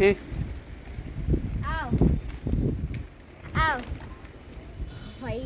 Ừ. Ao. Ao. Vậy.